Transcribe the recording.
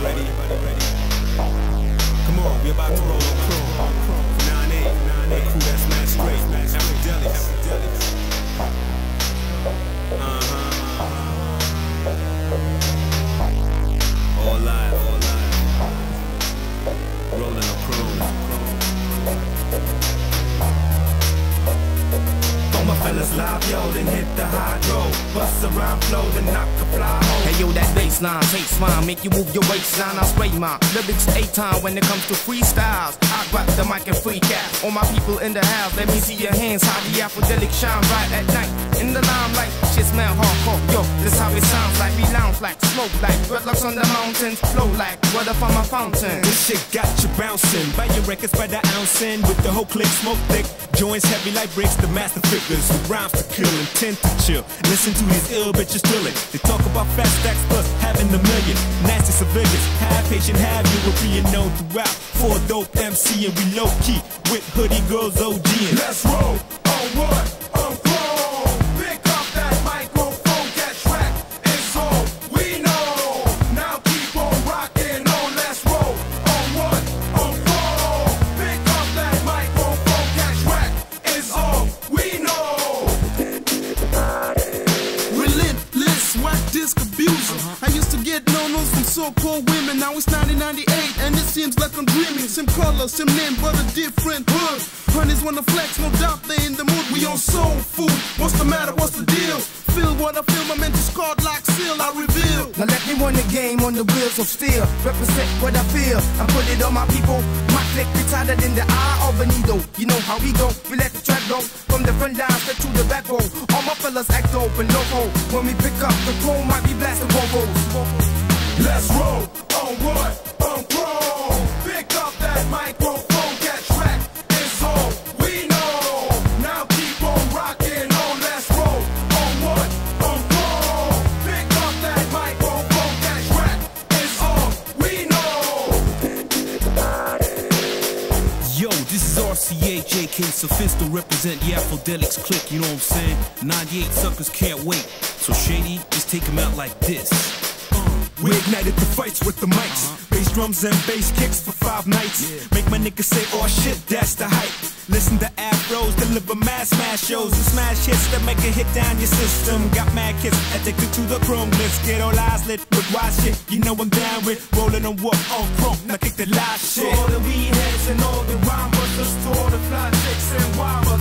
We about to roll on crew. 9-8, 9-8, crew that's mad straight. Epidelics. Uh-huh. All live, all live. Rolling on All my fellas live, yo, then hit the hydro. Bust around, flow, then knock a fly hole. Baseline takes mine, make you move your waistline. I spray my lyrics a time when it comes to freestyles. I grab the mic and freak out. All my people in the house, let me see your hands. How the apodelic shine right at night. In the limelight, shit smell hardcore. Yo, this how it sounds like. Like, smoke like, dreadlocks on the mountains, flow like, water from a fountain. This shit got you bouncing. Buy your records by the ounce in with the whole click smoke thick. Joints heavy like bricks, the master figures who rhymes to kill, intent to chill. Listen to these ill bitches drilling. They talk about fast stacks plus having a million. Nasty civilians, have patient, have European known throughout. For dope MC and we low key with hoodie girls OG and Let's roll on what? Get no-nos from so-called women. Now it's 1998, and it seems like I'm dreaming. Same color, same name, but a different hood. Honeys wanna flex, no doubt they in the mood. We on soul food. What's the matter? What's the deal? Feel what I feel, my mental scarred like seal. I reveal. Now let me run the game on the wheels of steel. Represent what I feel and put it on my people. My click be tighter than the eye of a needle. You know how we go. We let the track go from the front down straight to the backbone. All my fellas act open, loco. When we pick up the chrome, might be blasting vocals. Let's roll on what? On chrome. Pick up that microphone, this is RCA, JK Sophisto, represent the Afrodelics click, you know what I'm saying? 98 suckers can't wait. So Shady, just take 'em out like this. Uh, we ignited the fights with the mics. Uh-huh. Bass drums and bass kicks for five nights. Make my niggas say, oh shit, that's the hype. Listen to afros, deliver mass smash shows and smash hits that make a hit down your system. Got mad kids addicted to the chrome glitz. Get all eyes lit with wild shit. You know I'm down with rolling on walk on chrome. Now kick the last shit. all the weed heads and all the rhyme busters, all the fly chicks and wild